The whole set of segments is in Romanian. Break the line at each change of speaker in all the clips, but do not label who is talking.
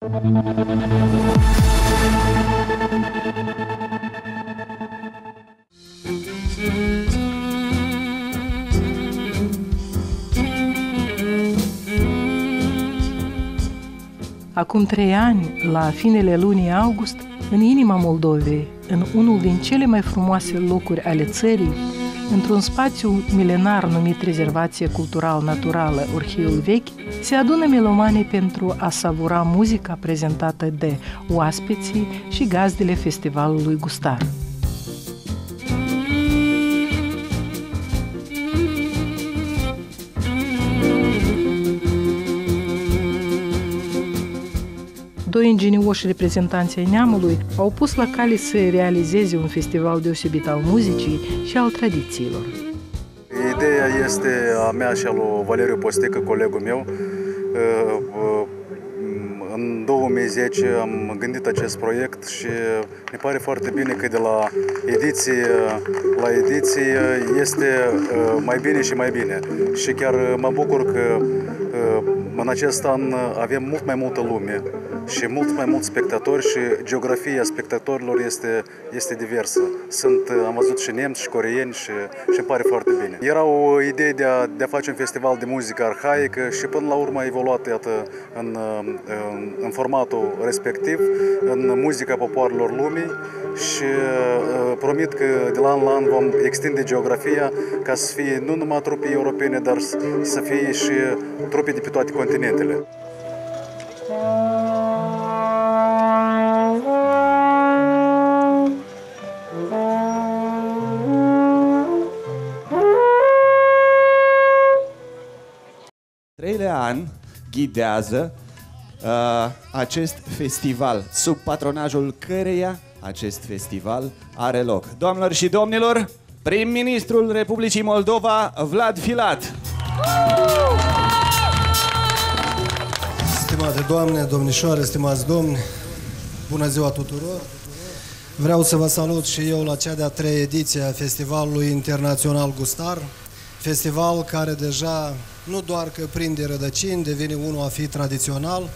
Acum trei ani, la finele lunii august, în inima Moldovei, în unul din cele mai frumoase locuri ale țării, într-un spațiu milenar numit Rezervație Cultural-Naturală Orhiul Vechi, se adună melomanii pentru a savura muzica prezentată de oaspeții și gazdele festivalului Gustar. Ingenioși reprezentanți ai neamului au pus la cale să realizeze un festival deosebit al muzicii și al tradițiilor.
Ideea este a mea și a lui Valeriu Postecă, colegul meu. Uh, uh, în 2010 am gândit acest proiect și mi pare foarte bine că de la ediție la ediție este uh, mai bine și mai bine. Și chiar mă bucur că în acest an avem mult mai multă lume și mult mai mulți spectatori și geografia spectatorilor este, este diversă. Sunt, am văzut și nemți și coreeni și, și îmi pare foarte bine. Era o idee de a, de a face un festival de muzică arhaică și până la urmă a evoluat iată, în, în, în formatul respectiv, în muzica popoarelor lumii și uh, promit că de la an la an vom extinde geografia ca să fie nu numai trupii europene, dar să fie și trupii de pe toate continentele.
treilea an ghidează uh, acest festival, sub patronajul căreia acest festival are loc. Doamnelor și domnilor, prim-ministrul Republicii Moldova, Vlad Filat.
Stimate doamne, domnișoare, stimați domni, bună ziua tuturor! Vreau să vă salut și eu la cea de-a treia ediție a Festivalului Internațional Gustar, festival care deja nu doar că prinde rădăcini, devine unul a fi tradițional,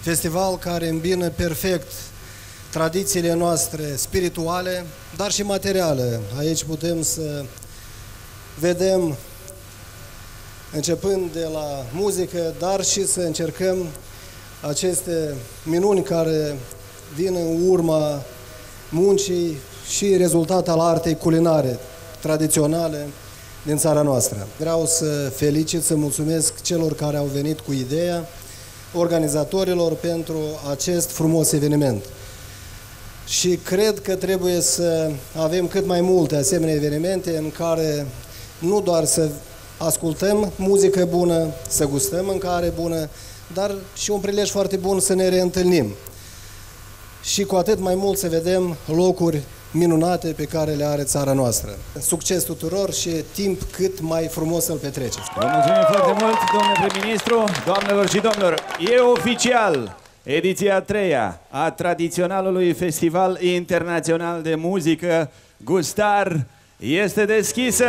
festival care îmbină perfect tradițiile noastre spirituale, dar și materiale. Aici putem să vedem, începând de la muzică, dar și să încercăm aceste minuni care vin în urma muncii și rezultat al artei culinare tradiționale, din țara noastră. Vreau să felicit, să mulțumesc celor care au venit cu ideea, organizatorilor pentru acest frumos eveniment. Și cred că trebuie să avem cât mai multe asemenea evenimente în care nu doar să ascultăm muzică bună, să gustăm mâncare bună, dar și un prilej foarte bun să ne reîntâlnim. Și cu atât mai mult să vedem locuri minunate pe care le are țara noastră. Succes tuturor și timp cât mai frumos să-l petreceți.
Vă mulțumim foarte mult, domnule prim-ministru, doamnelor și domnilor. E oficial ediția a treia a tradiționalului Festival Internațional de Muzică Gustar este deschisă!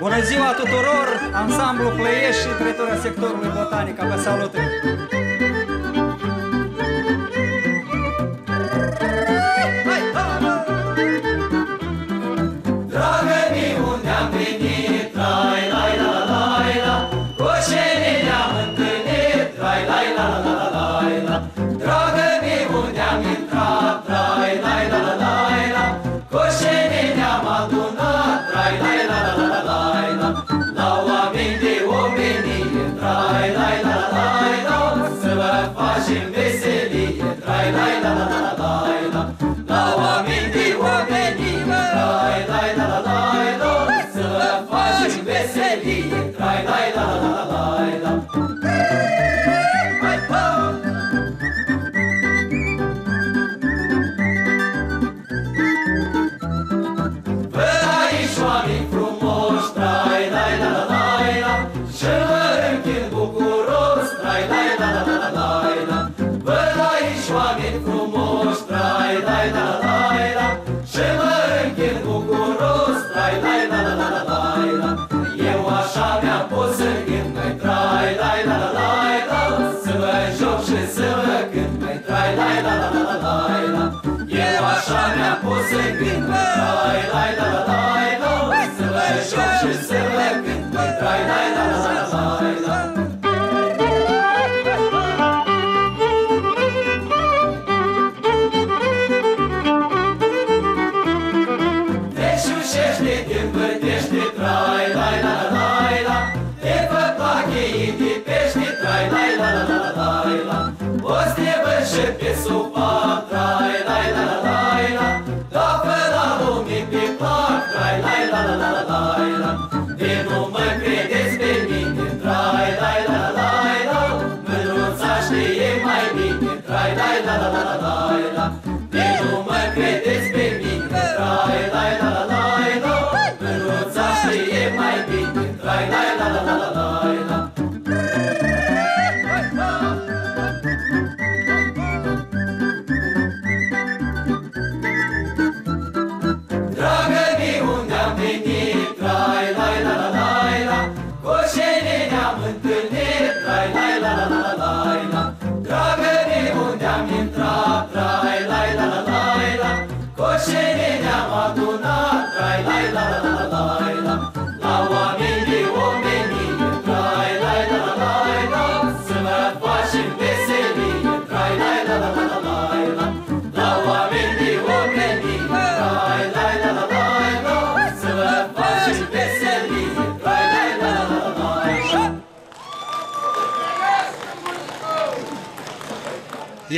Bună ziua tuturor! Ansamblu Plăieș și directora sectorului botanic. Vă salut!
Cânt Trai, lai, la, la, lai, la Să vă joc și să vă cânt Trai, lai, la, la, la, lai, la Te șușește, te învârtește Trai, lai, la, la, lai, la Te fă plache, te pește Trai, lai, la, la, la, lai, la O să te vârșe pe supa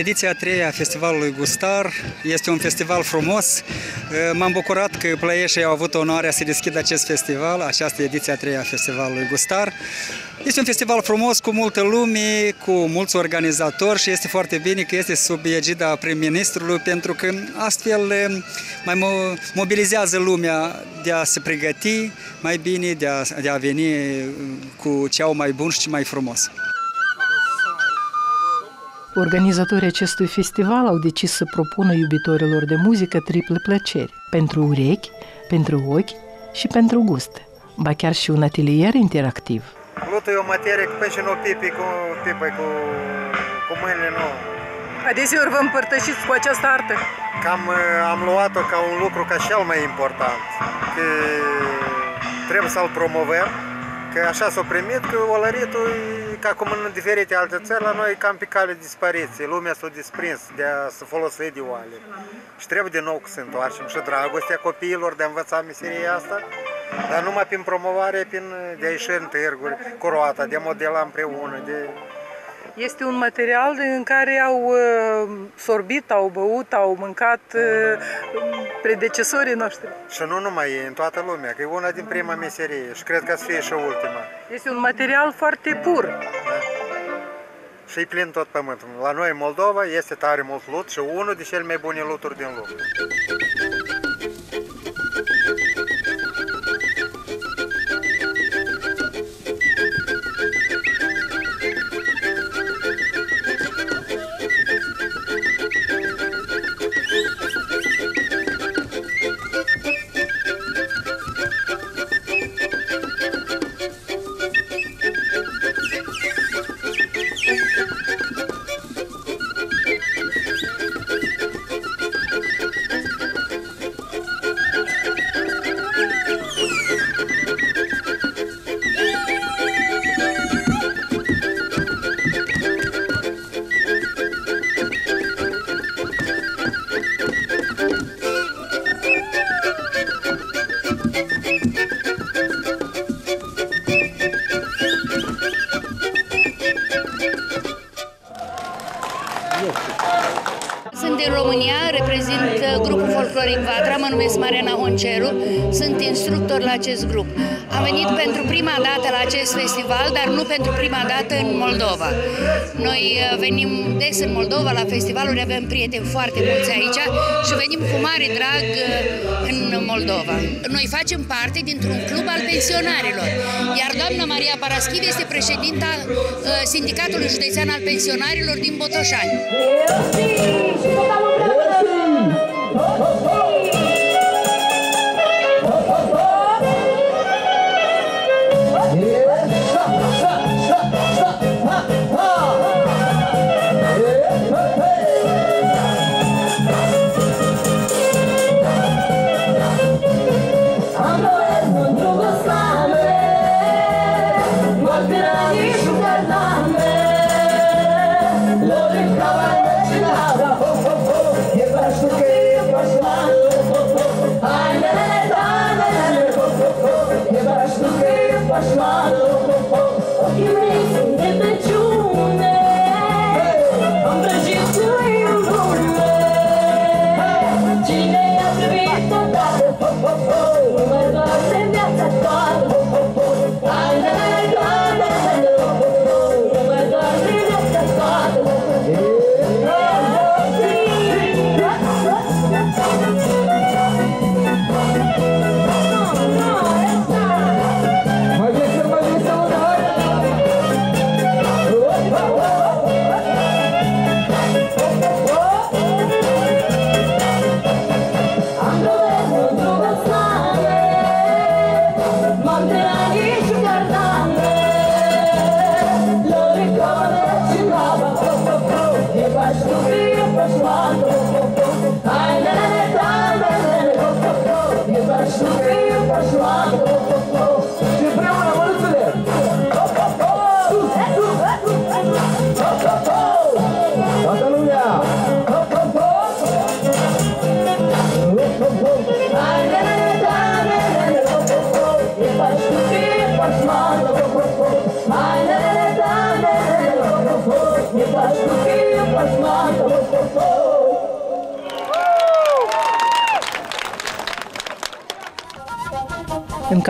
Ediția a treia a Festivalului Gustar este un festival frumos. M-am bucurat că Plăieșii au avut onoarea să deschidă acest festival, această ediție a treia a Festivalului Gustar. Este un festival frumos, cu multă lume, cu mulți organizatori și este foarte bine că este sub egida prim-ministrului pentru că astfel mai mo- mobilizează lumea de a se pregăti mai bine, de a, de a veni cu ce au mai bun și ce mai frumos.
Organizatorii acestui festival au decis să propună iubitorilor de muzică triple plăceri, pentru urechi, pentru ochi și pentru gust, ba chiar și un atelier interactiv.
Lutul e o materie cu pe și nu pipi cu pipă, cu, cu mâinile nu.
Adeseori vă împărtășiți cu această artă?
Cam uh, am luat-o ca un lucru ca cel mai important, că trebuie să-l promovăm, că așa s-a primit, că olăritul e ca cum în diferite alte țări, la noi e cam pe cale dispariție. Lumea s-a desprins de a se folosi de oale. Și trebuie din nou să se întoarcem și dragostea copiilor de a învăța meseria asta, dar numai prin promovare, prin de a ieși în târguri, cu roata, de a modela împreună, de...
Este un material în care au uh, sorbit, au băut, au mâncat uh, predecesorii noștri.
Și nu numai ei, în toată lumea, că e una din prima meserie și cred că să fie și ultima.
Este un material foarte pur.
Și e plin tot pământul. La noi, în Moldova, este tare mult lut și unul din cele mai bune luturi din lume.
Sunt din România, reprezint uh, grupul folcloric Vatra, mă numesc Mariana Honceru, sunt instructor la acest grup. Am venit pentru prima dată la acest festival, dar nu pentru prima dată în Moldova. Noi uh, venim des în Moldova la festivaluri, avem prieteni foarte mulți aici și venim cu mare drag uh, în Moldova. Noi facem parte dintr-un club al pensionarilor, iar doamna Maria Paraschiv este președinta Sindicatului Județean al Pensionarilor din Botoșani.
În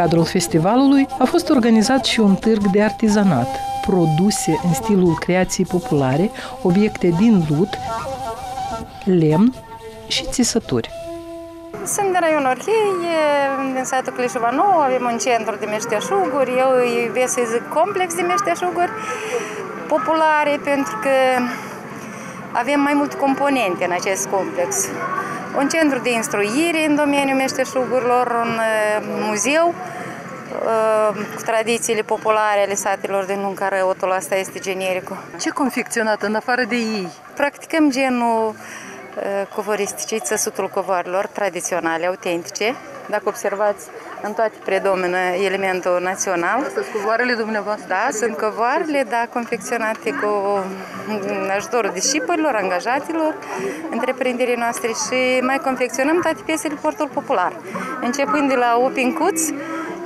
cadrul festivalului a fost organizat și un târg de artizanat, produse în stilul creației populare, obiecte din lut, lemn și țesături.
Sunt din raionul Orhei, din satul Clișuva Nou, avem un centru de meșteșuguri, eu îi iubesc să zic complex de meșteșuguri populare pentru că avem mai multe componente în acest complex. Un centru de instruire în domeniul meșteșugurilor, un muzeu cu tradițiile populare ale satelor din Nuncărăutul, asta este genericul.
Ce confecționat în afară de ei?
Practicăm genul covoristicii, țăsutul covoarelor tradiționale, autentice. Dacă observați, în toate predomină elementul național.
Asta sunt covoarele dumneavoastră?
Da, sunt covoarele, da, confecționate cu ajutorul discipolilor, angajaților, întreprinderii noastre și mai confecționăm toate piesele portul popular, începând de la opincuț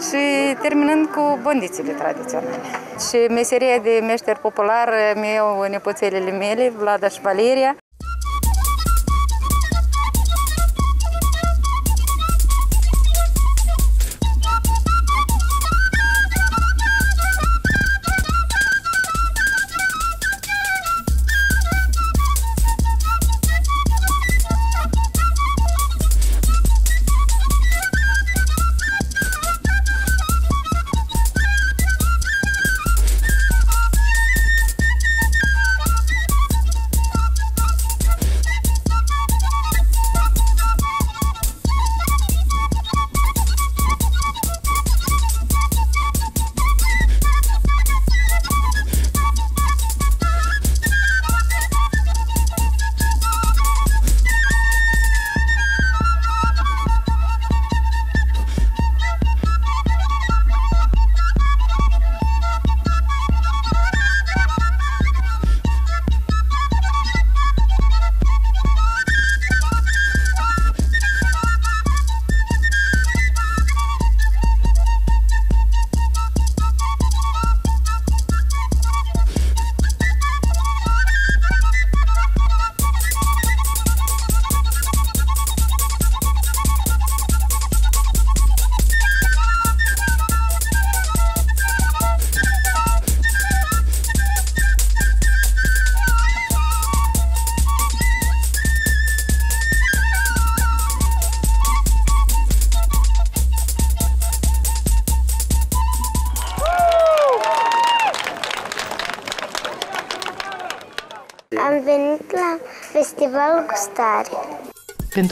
și terminând cu bondițele tradiționale. Și meseria de meșter popular, meu, nepoțelele mele, Vlada și Valeria,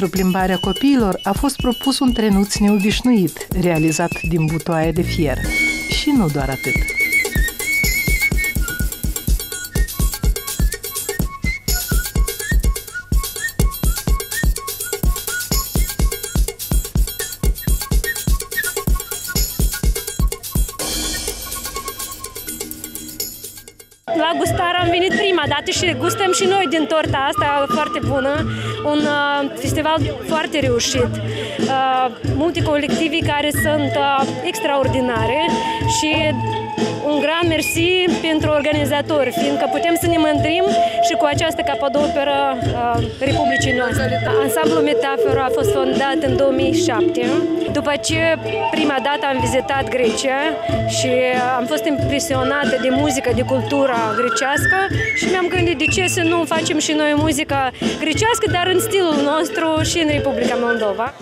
Pentru plimbarea copiilor a fost propus un trenuț neobișnuit, realizat din butoaie de fier. Și nu doar atât.
Dată și gustăm și noi din torta asta foarte bună. Un uh, festival foarte reușit. Uh, multe colectivi care sunt uh, extraordinare și un gran mersi pentru organizatori, fiindcă putem să ne mândrim și cu această capodoperă uh, Republicii noastre. Ansamblul Metaforă a fost fondat în 2007, după ce prima dată am vizitat Grecia și am fost impresionată de muzică, de cultura grecească și mi-am gândit de ce să nu facem și noi muzică grecească, dar în stilul nostru și în Republica Moldova.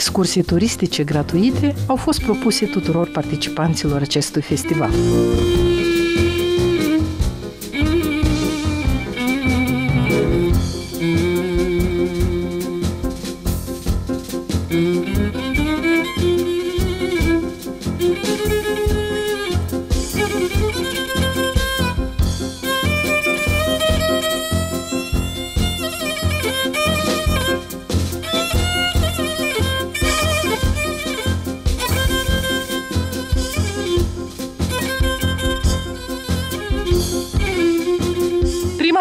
Excursii turistice gratuite au fost propuse tuturor participanților acestui festival.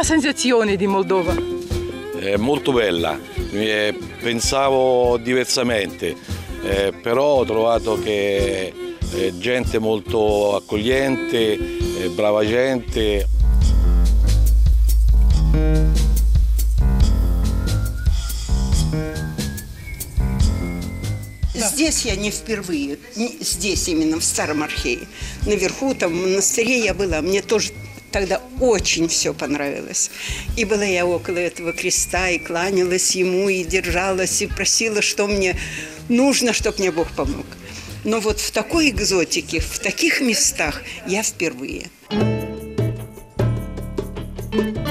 sensazione di Moldova?
È molto bella, eh, pensavo diversamente, eh, però ho trovato che è gente molto accogliente, eh, brava gente.
Здесь я не впервые, не- здесь именно, в Старом Архее. Наверху, там, в монастыре я была, мне тоже тогда очень все понравилось. И была я около этого креста, и кланялась ему, и держалась, и просила, что мне нужно, чтобы мне Бог помог. Но вот в такой экзотике, в таких местах я впервые.
Și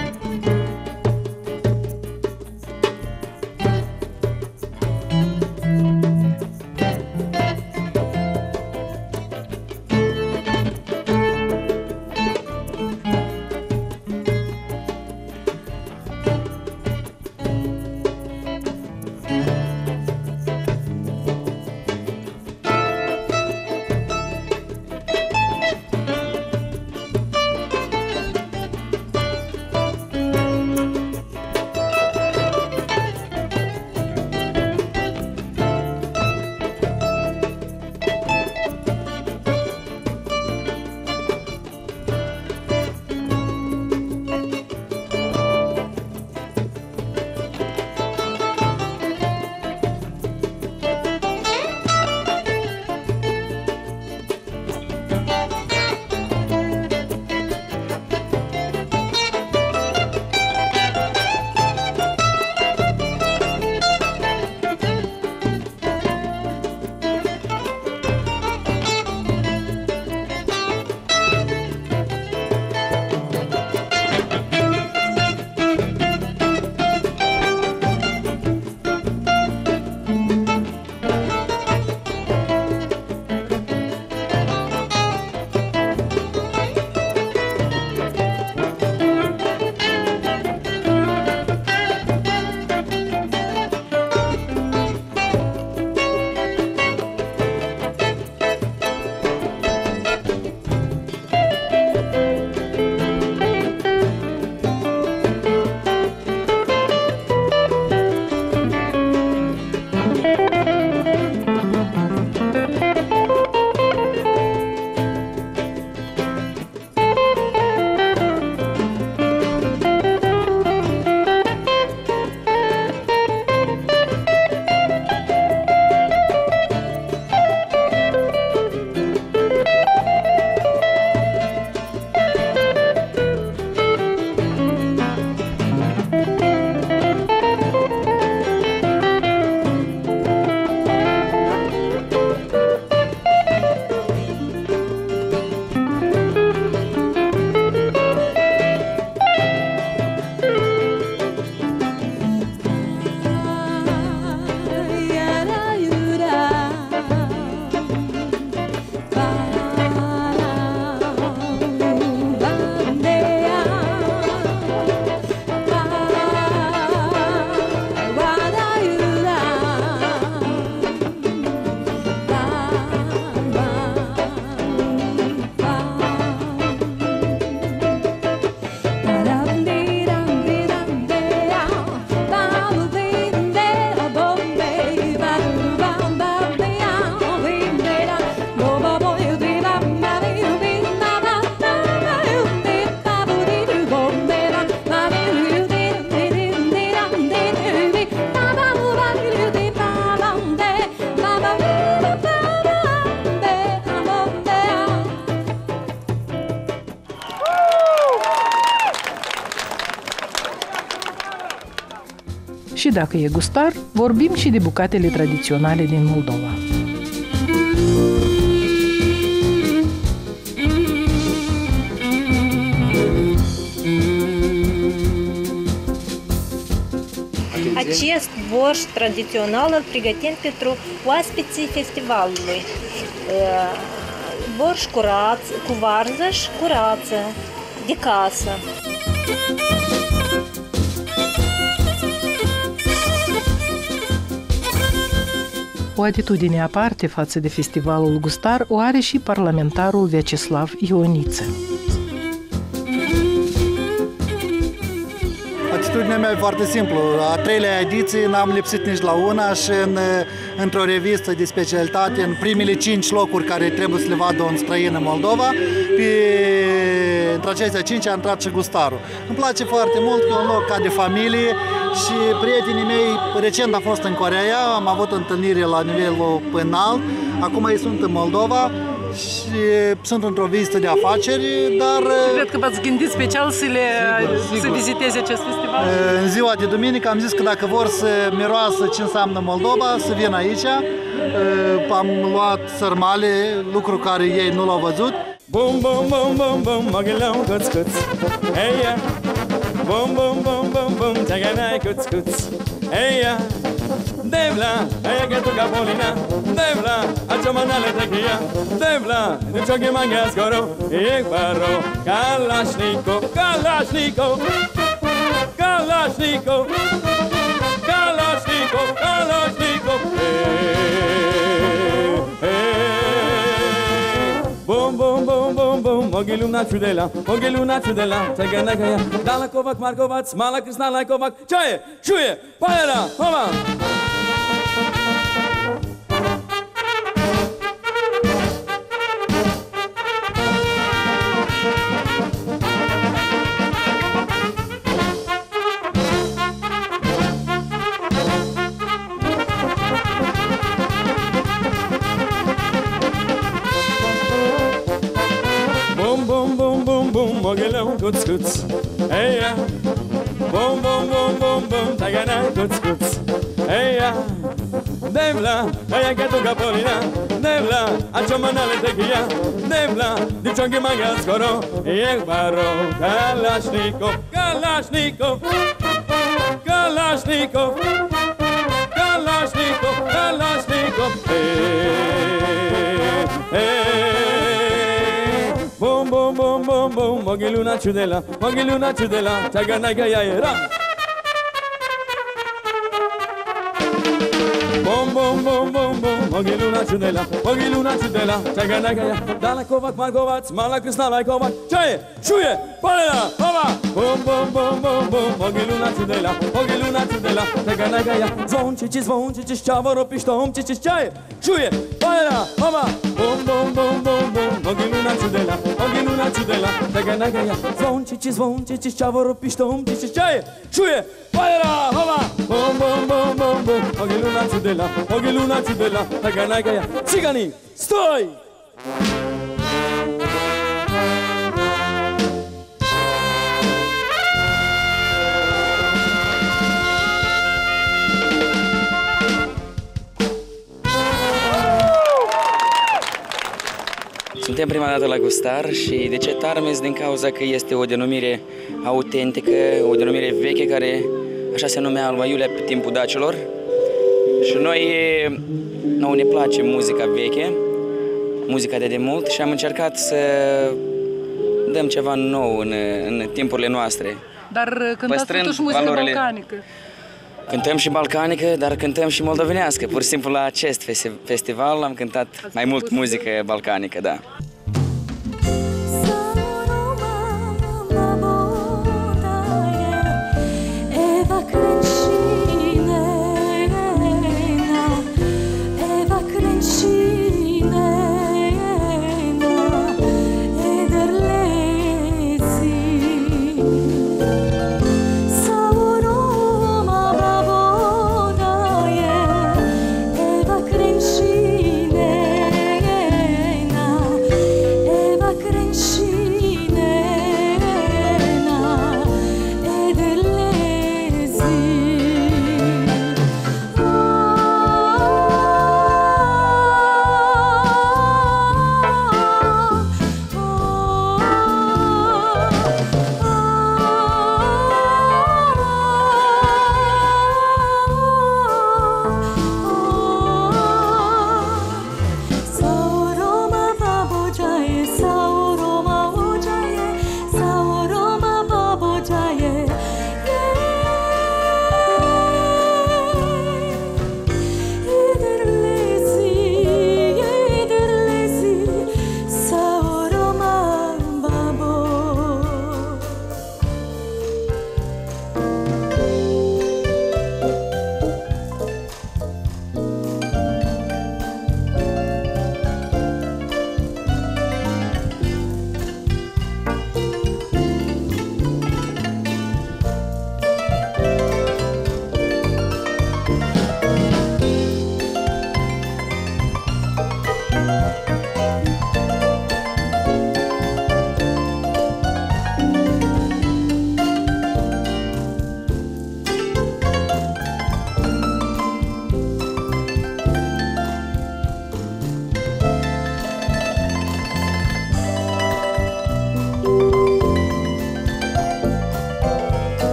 dacă e gustar, vorbim și de bucatele tradiționale din Moldova.
Acest borș tradițional îl pregătim pentru oaspeții festivalului. Borș curat, cu varză și curață, de casă.
O atitudine aparte față de festivalul gustar o are și parlamentarul Vyacheslav Ioniță.
Atitudinea mea e foarte simplă. A treilea ediție n-am lipsit nici la una și în, într-o revistă de specialitate, în primele cinci locuri care trebuie să le vadă un străin în Moldova, pe, între acestea cinci a intrat și Gustarul. Îmi place foarte mult că e un loc ca de familie și prietenii mei, recent a fost în Coreea, am avut întâlnire la nivelul înalt, acum ei sunt în Moldova, și sunt într-o vizită de afaceri, dar...
Și cred că v-ați gândit special să, le, sigur, sigur. să viziteze acest festival?
În ziua de duminică am zis că dacă vor să miroasă ce înseamnă Moldova, să vină aici. Am luat sărmale, lucru care ei nu l-au văzut.
Bum, bum, bum, bum, bum, maghileau, căț, căț, hey, yeah. Bum, bum, bum, bum, bum, taganai, căț, căț, hey, yeah. Devla, aia che tu capolina Devla, a ciamanale te chia Devla, di ciò che mangia scoro E guarro, Kalashnikov, Kalashnikov Kalashnikov Kalashnikov, bum bum bum mogiluna chudela mogiluna chudela tegana gaya dalakovac markovac malakris nalakovac chaye chuye paera mama guts guts. Hey ya. Boom boom boom boom boom. Tagana guts guts. Hey ya. Nevla, aya ke tu kapolina. Nevla, a çomana le tekiya. Nevla, diçongi maya skoro. Yek baro. Kalashnikov, Kalashnikov. Kalashnikov. Kalashnikov, Kalashnikov. bom bom, mogi luna ciudela, mogi luna ciudela, taganaga ya era. Bom bom bom bom bom, mogi luna ciudela, mogi luna ciudela, taganaga ya. Dala kovac, markovac, mala krishna lai kovac, čaje, čuje, palena, hava. Bom bom bom bom bom, mogi luna ciudela, mogi luna ciudela, taganaga ya. Zvončići, zvončići, ščavoro pištomčići, čaje, čuje, palena, hava. Bom bom bom bom bom, mogi luna ciudela, mogi luna ciudela, nagania, nagania Dzwoncie ci, dzwoncie ci, ciawo robisz tą gdzie się dzieje Czuję, cholera, hola Bom, bom, bom, bom, bom Ogiluna cydela, ogiluna cydela Nagania, nagania Cygani, stój!
Suntem prima dată la Gustar și de ce Tarmes? Din cauza că este o denumire autentică, o denumire veche care așa se numea Alba Iulia pe timpul dacilor. Și noi, nouă ne place muzica veche, muzica de demult și am încercat să dăm ceva nou în, în timpurile noastre.
Dar cântați
Păstrând
totuși muzică
valorile.
balcanică.
Cântăm și balcanică, dar cântăm și moldovenească. Pur și simplu la acest festi- festival am cântat mai mult muzică balcanică, da.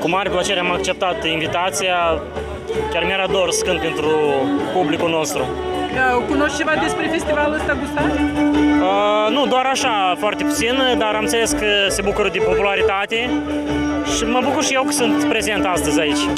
Cu mare plăcere am acceptat invitația. Chiar mi-era dor să cânt pentru publicul nostru.
Cunoști ceva despre festivalul ăsta, Gustav?
Uh, nu, doar așa, foarte puțin, dar am înțeles că se bucură de popularitate și mă bucur și eu că sunt prezent astăzi aici.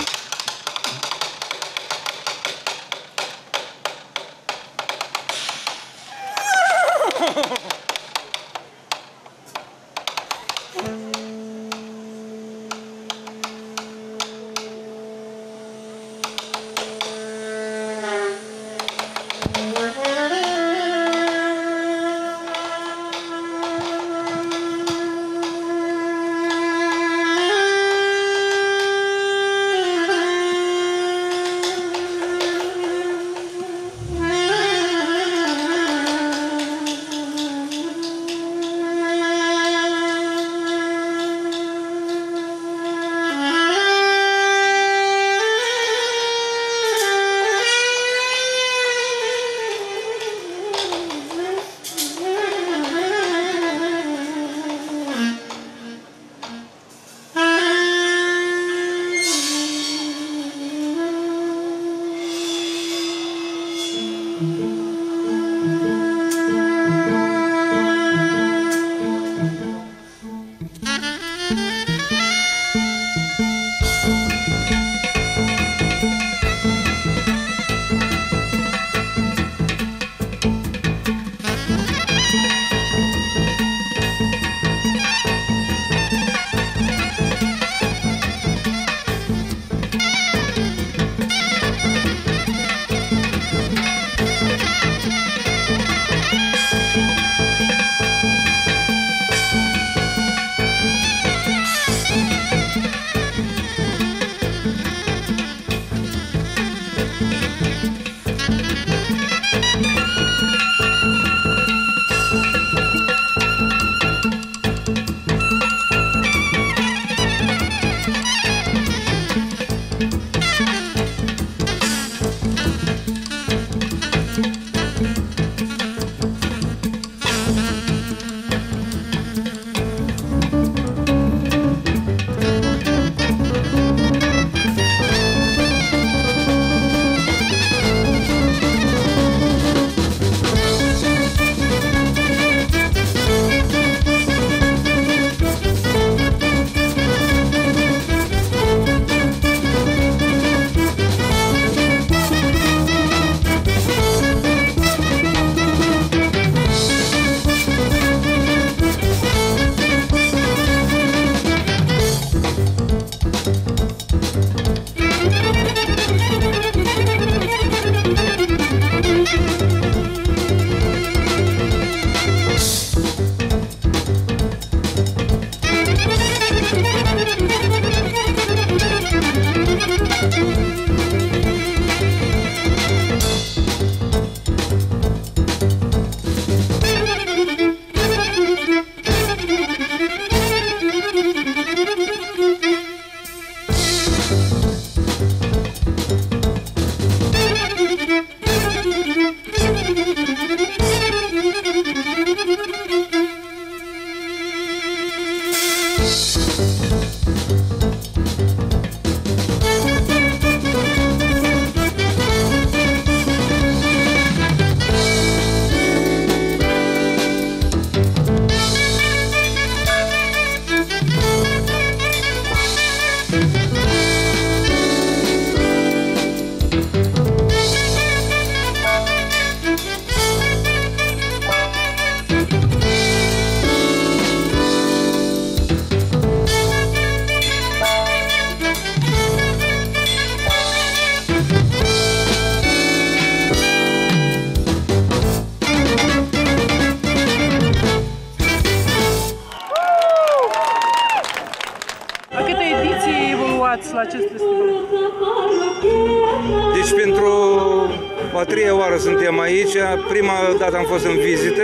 Dată am fost în vizită.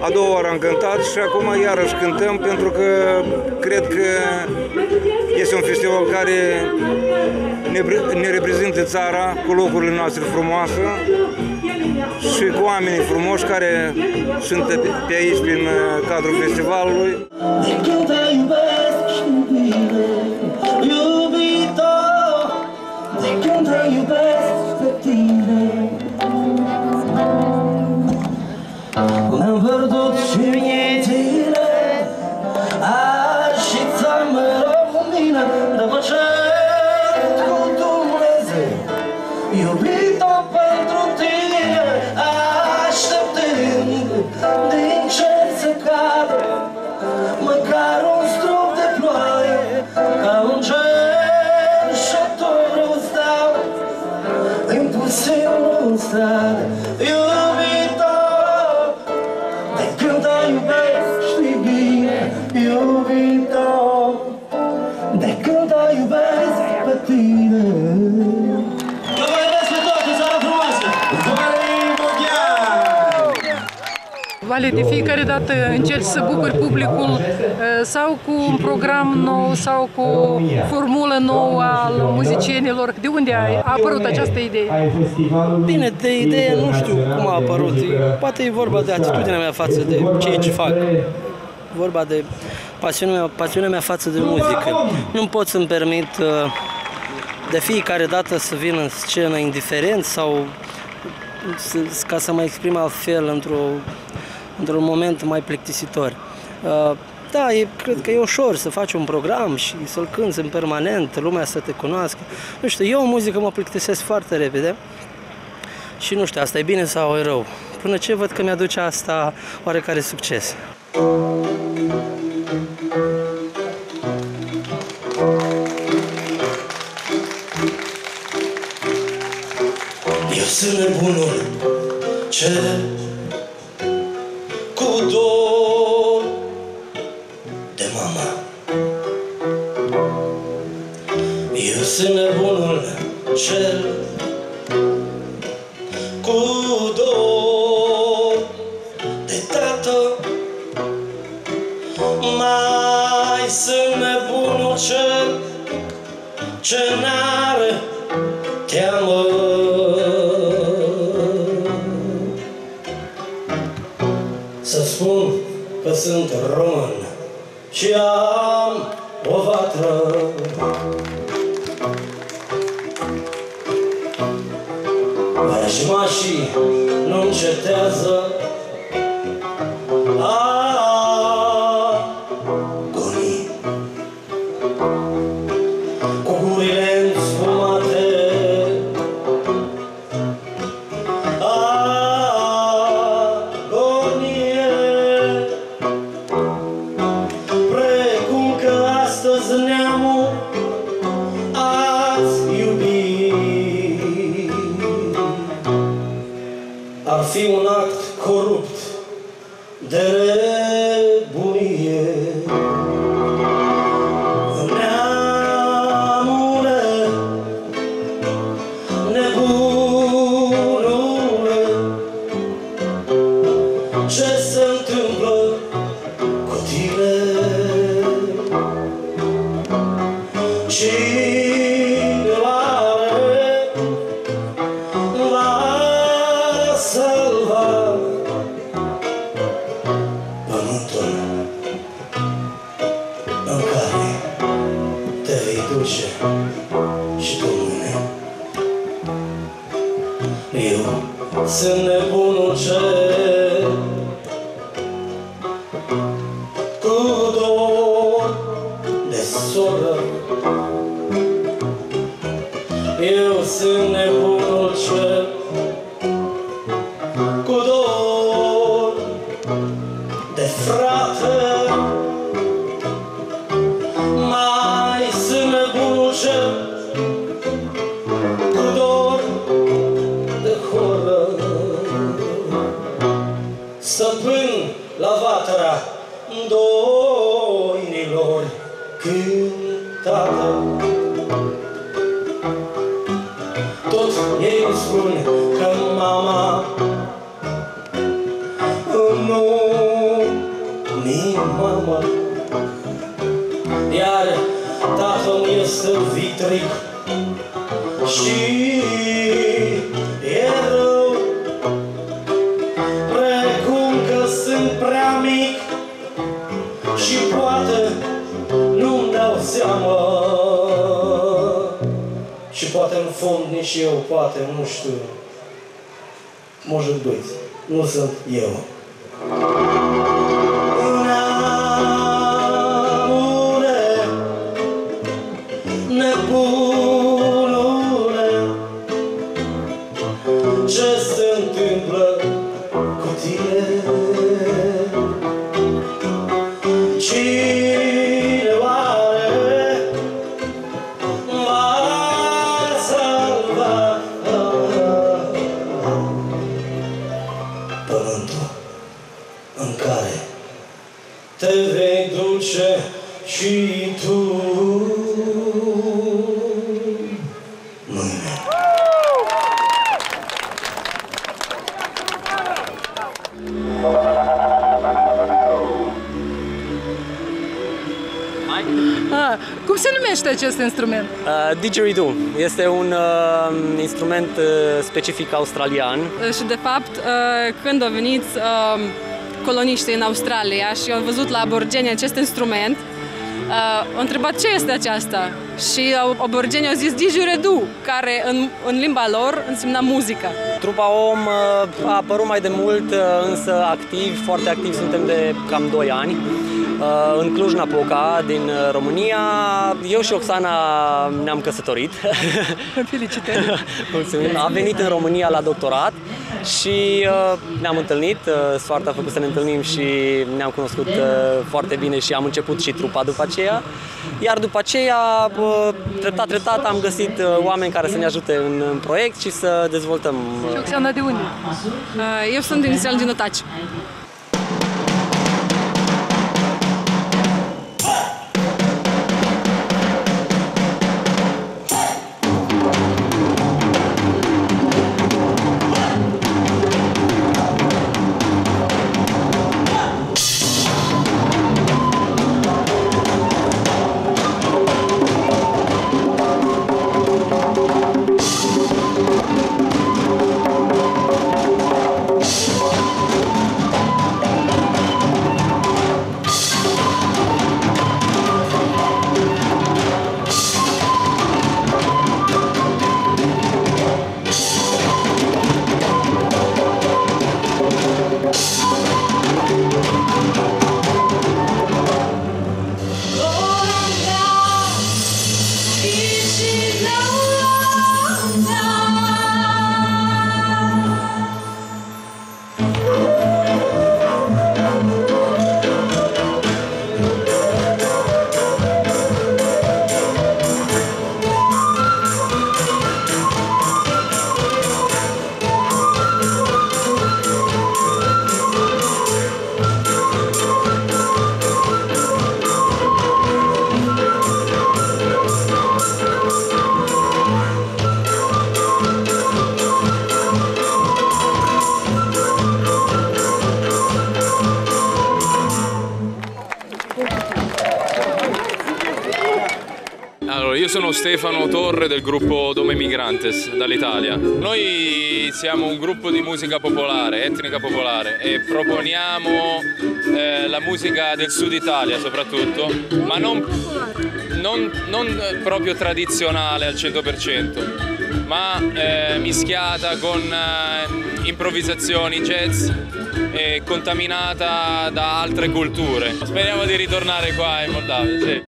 a doua oară am cântat și acum iarăși cântăm pentru că cred că este un festival care ne, ne reprezintă țara cu locurile noastre frumoase și cu oamenii frumoși care sunt pe pe aici prin uh, cadrul festivalului.
De
fiecare dată încerci să bucuri publicul uh, sau cu un program nou sau cu o formulă nouă al muzicienilor. De unde a a apărut această idee?
Bine, de idee nu știu cum a apărut. Poate e vorba de atitudinea mea față de ceea ce fac. Vorba de pasiunea mea, pasiunea mea față de muzică. Nu pot să-mi permit uh, de fiecare dată să vin în scenă indiferent sau să- ca să mă exprim altfel într-o, într-un moment mai plictisitor. Uh, Da, e, cred că e ușor să faci un program și să-l cânți în permanent, lumea să te cunoască. Nu știu, eu în muzică mă plictisesc foarte repede și nu știu, asta e bine sau e rău. Până ce văd că mi-aduce asta oarecare succes.
Eu sunt nebunul ce cel cu dor de tată. Mai sunt nebunul cel ce n-are nu sunt și tu mâine.
Ah, cum se numește acest instrument?
Uh, didgeridoo este un uh, instrument uh, specific australian.
Și de fapt, uh, când au venit uh, coloniștii în Australia și au văzut la aborigeni acest instrument, uh, au întrebat ce este aceasta și au- aborigeni au zis didgeridoo, care în, în limba lor însemna muzică.
Trupa OM uh, a apărut mai de mult, uh, însă activ, foarte activ suntem de cam 2 ani. Uh, În Cluj-Napoca, din uh, România, eu și Oxana ne-am căsătorit.
Felicitări!
Mulțumim. A venit în România la doctorat și uh, ne-am întâlnit. Uh, soarta a făcut să ne întâlnim și ne-am cunoscut uh, foarte bine și am început și trupa după aceea. Iar după aceea, uh, treptat, treptat, am găsit uh, oameni care să ne ajute în, în proiect și să dezvoltăm. uh,
Și Oxana, de unde?
Uh, Eu sunt inițial din Otaci.
Stefano Torre del gruppo Dome Migrantes dall'Italia. Noi siamo un gruppo di musica popolare, etnica popolare e proponiamo eh, la musica del sud Italia soprattutto, ma non, non- non proprio tradizionale al 100%, ma eh, mischiata con eh, improvvisazioni jazz e contaminata da altre culture. Speriamo di ritornare qua in Moldavia. sì.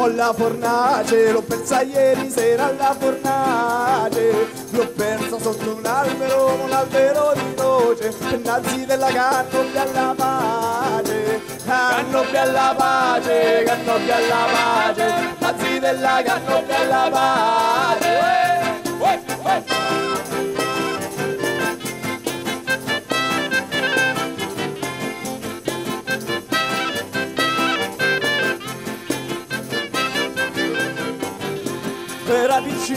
Fornace, molla fornace L'ho persa ieri sera alla fornace. L'ho persa sotto un albero, un albero di noce Innanzi della cannobia alla pace. Cannobia alla pace, cannobia alla pace. Innanzi della cannobia alla pace Uè,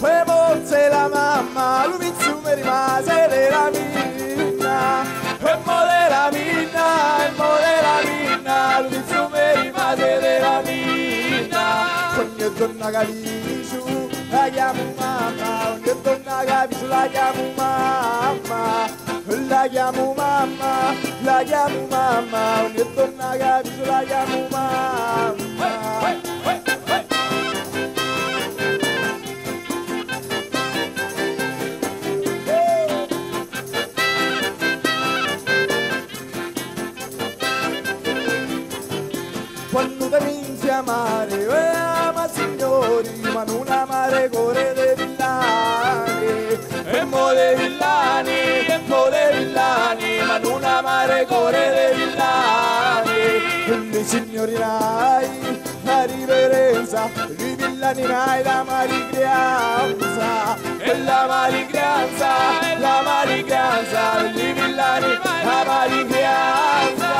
uè, uè. mamma, l'umizzo mi rimase della minna. E mo della minna, e mo della minna, l'umizzo mi rimase della minna. Ogni donna capisce, la chiamo mamma, ogni donna capisce, la chiamo mamma. La chiamo mamma, la chiamo mamma, ogni donna capisce, la chiamo mamma. रे गोरे दे बिल्लानी एम्मो दे बिल्लानी एम्मो दे बिल्लानी मनुना मारे गोरे दे बिल्लानी Quindi signorirai la riverenza di villanirai la maligranza e la maligranza, la maligranza di villani la
maligranza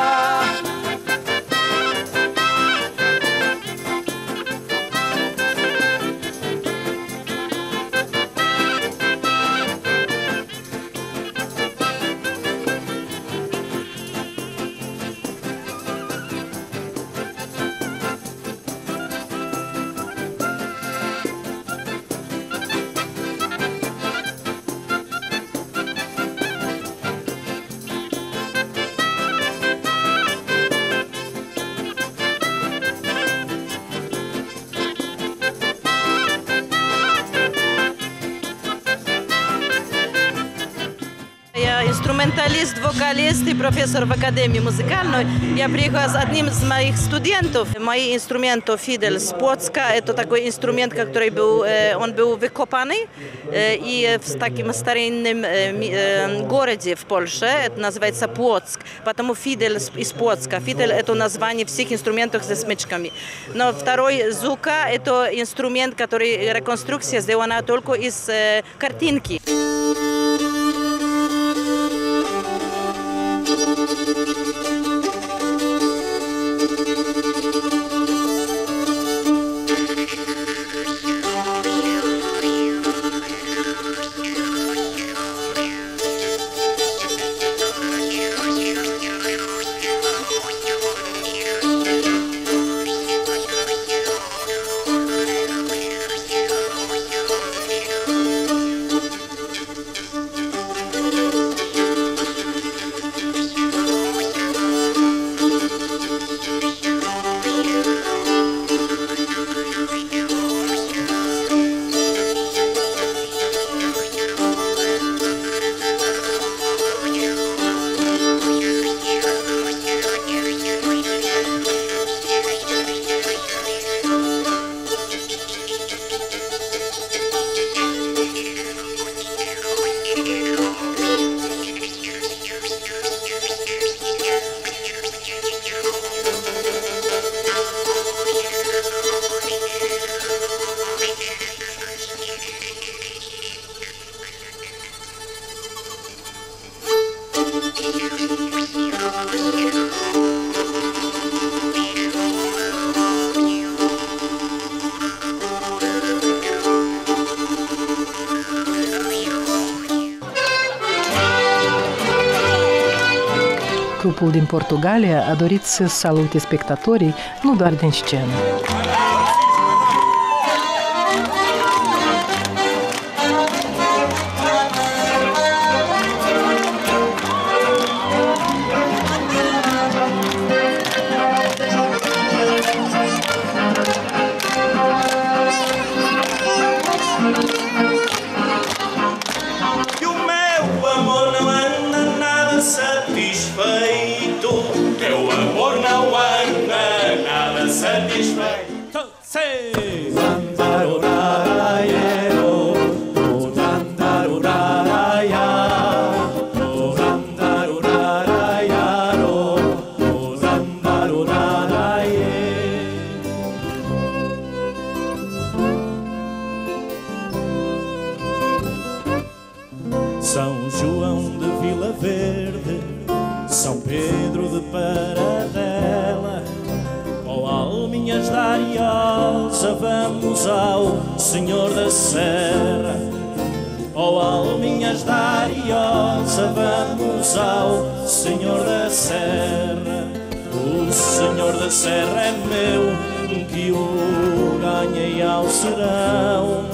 инструменталист, вокалист и профессор в Академии музыкальной. Я приехала с одним из моих студентов. Мои инструменты фидель с Поцка. Это такой инструмент, который был, э, он был выкопанный э, и в таким старинном э, городе в Польше. Это называется Плотск. Потому фидель из Плотска. Фидель это название всех инструментов со смычками. Но второй зука это инструмент, который реконструкция сделана только из картинки.
Din Portugalia a dorit să salute spectatorii, nu doar din scenă. Gloriosa vamos ao Senhor da Serra. O Senhor da Serra é meu, que o ganhei ao serão.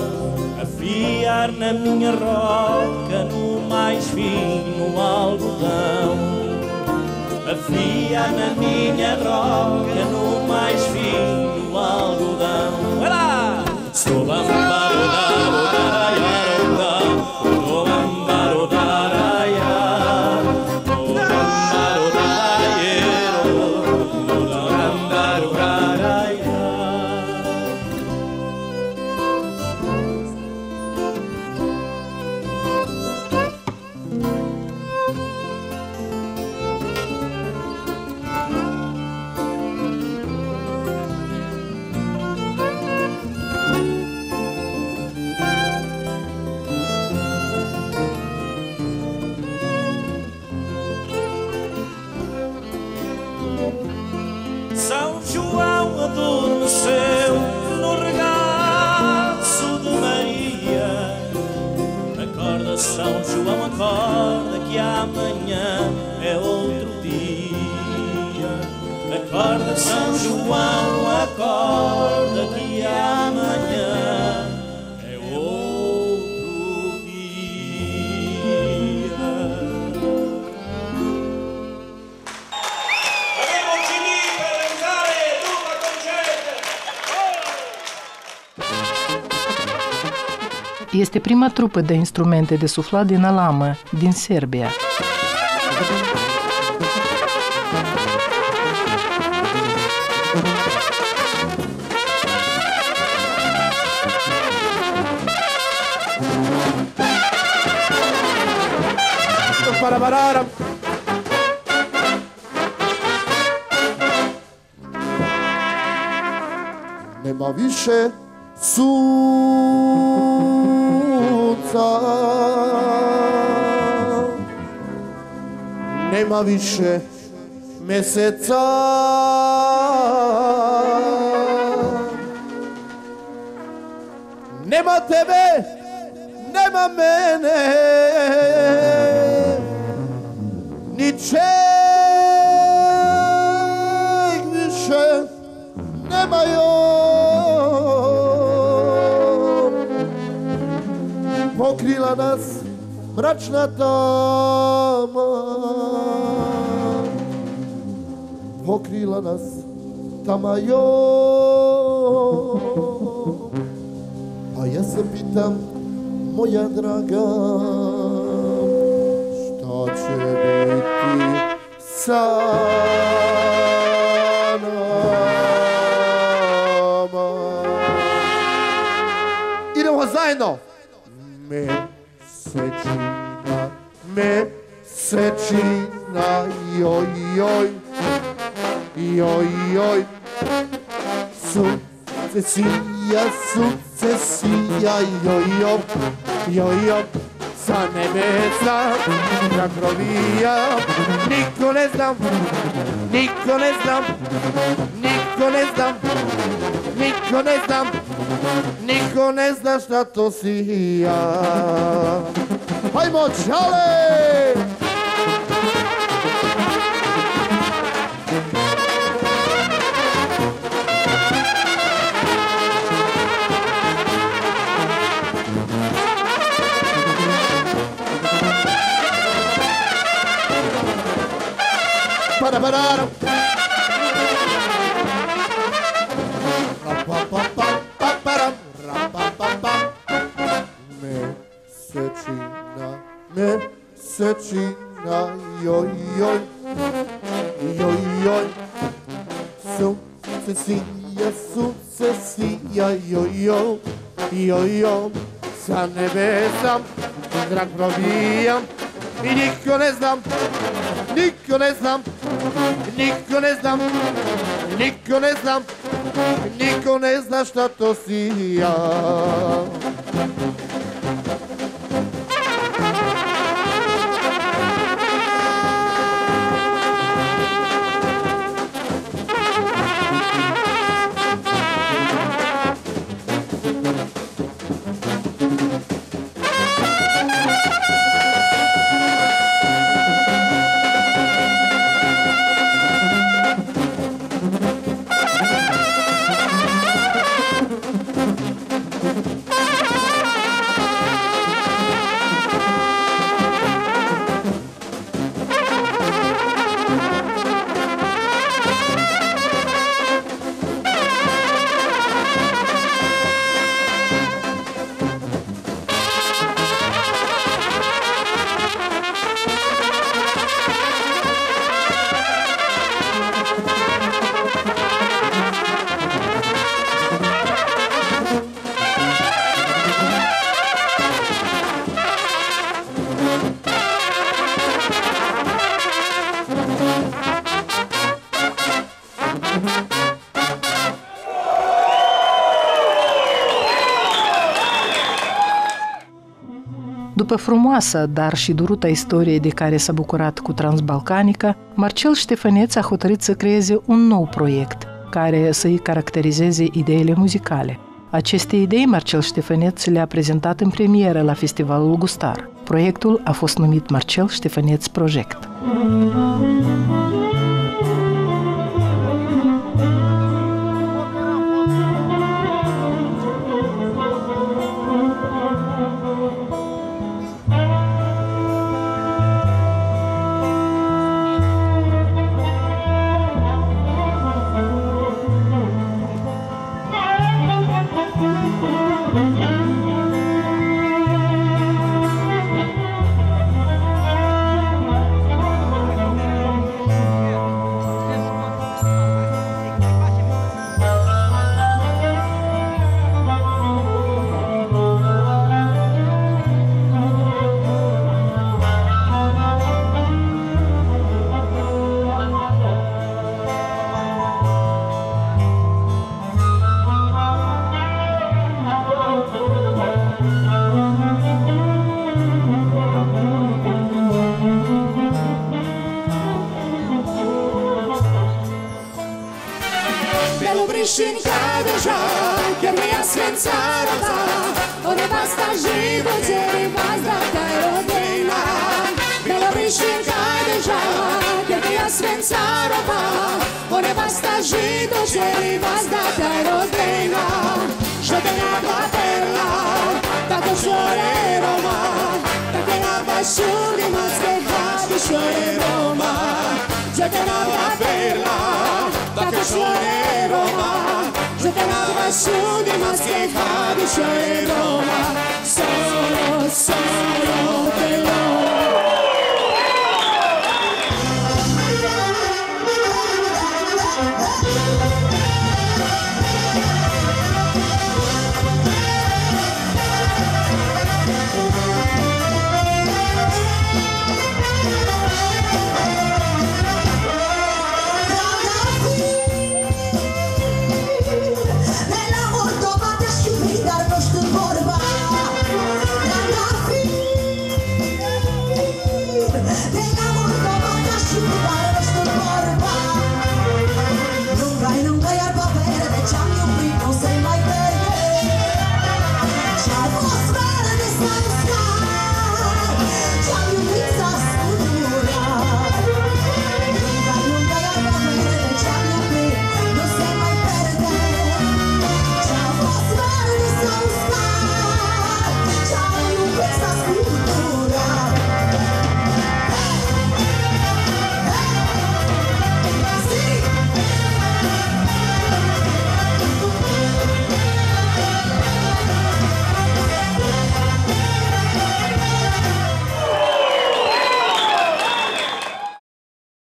Afiar na minha roca, no mais fino algodão. Afiar na minha roca, no mais fino algodão. Vai lá! Sou São
Este prima trupă de instrumente de suflat din alamă, din Serbia.
Para parar. Nema više sunca Nema više meseca Nema tebe, nema mene. Ničeg više nema joj Pokrila nas mračna tama Pokrila nas tama joj A ja se pitam, moja draga Šta će biti sa nama Idemo zajedno Mesečina, mesečina, joj, joj, joj, joj, sunce sija, sunce sija, joj, joj, joj, joj, sa nebesa, na krovija, niko ne znam, niko ne znam, niko ne znam, niko ne znam, niko ne zna šta to sija. Hajmo, čale! bararım. Mesecina, mesecina, yo yo, yo yo, sumsesinha, sumsesinha, yo yo, yo yo, sa ne vezam, zrak probijam i niko ne znam, niko ne znam, не знам, никой не знам, никой не зна, щото си я. Sija.
După frumoasa, dar și duruta istorie de care s-a bucurat cu Transbalcanica, Marcel Ștefăneț a hotărât să creeze un nou proiect, care să-i caracterizeze ideile muzicale. Aceste idei Marcel Ștefăneț le-a prezentat în premieră la Festivalul Gustar. Proiectul a fost numit Marcel Ștefăneț Project.
Belobrișin zaroba One basta žito želi vas da taj rodena Žodena platela Tako šore Roma Tako na bašuri maske Havi šore Roma. Žodena platela Tako šore Roma Žodena bašuri maske Havi šore Roma. Solo, solo, velo